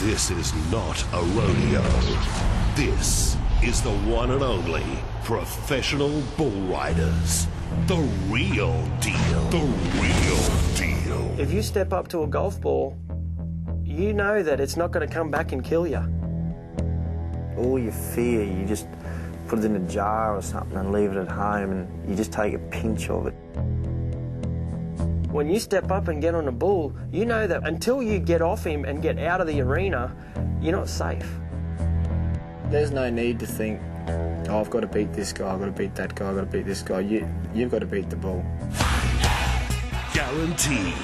This is not a rodeo. This is the one and only professional bull riders. The real deal. The real deal. If you step up to a golf ball, you know that it's not going to come back and kill you. All your fear, you just put it in a jar or something and leave it at home and you just take a pinch of it. When you step up and get on a bull, you know that until you get off him and get out of the arena, you're not safe. There's no need to think, oh, I've got to beat this guy, I've got to beat that guy, I've got to beat this guy. You, you've got to beat the bull. Guaranteed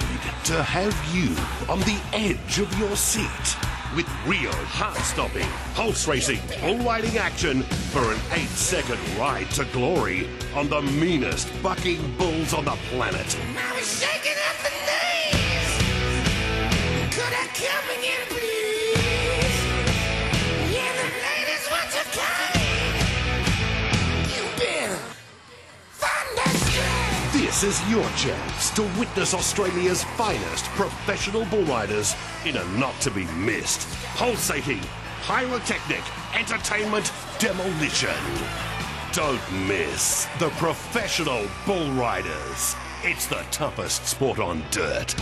to have you on the edge of your seat with real heart-stopping, pulse racing, bull riding action for an eight-second ride to glory on the meanest bucking bulls on the planet. I was shaking at the knees. Could I come again, please? This is your chance to witness Australia's finest professional bull riders in a not to be missed, pulsating, pyrotechnic, entertainment demolition. Don't miss the professional bull riders. It's the toughest sport on dirt.